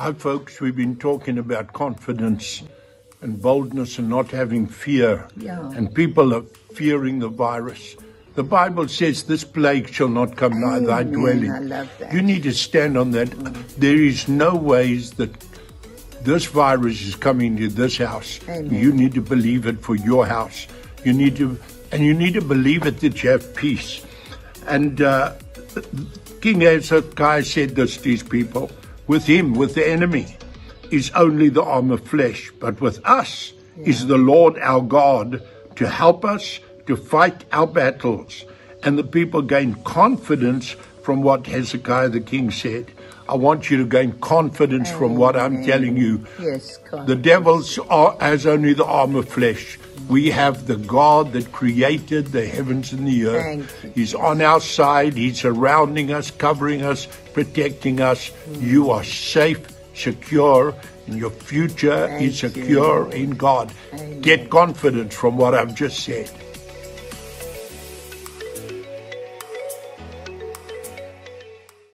Hi, folks. We've been talking about confidence and boldness and not having fear. Yeah. And people are fearing the virus. The Bible says this plague shall not come nigh thy dwelling. I love that. You need to stand on that. There is no ways that this virus is coming to this house. Amen. You need to believe it for your house. You need to, and you need to believe it that you have peace. And uh, King Hezekiah said this to his people with him, with the enemy, is only the arm of flesh, but with us is the Lord our God to help us to fight our battles. And the people gained confidence from what Hezekiah the king said. I want you to gain confidence from what I'm telling you. Yes, God. The devil's are, has only the arm of flesh. We have the God that created the heavens and the earth. He's on our side. He's surrounding us, covering us, protecting us. Hmm. You are safe, secure, and your future Thank is you. secure in God. Amen. Get confidence from what I've just said.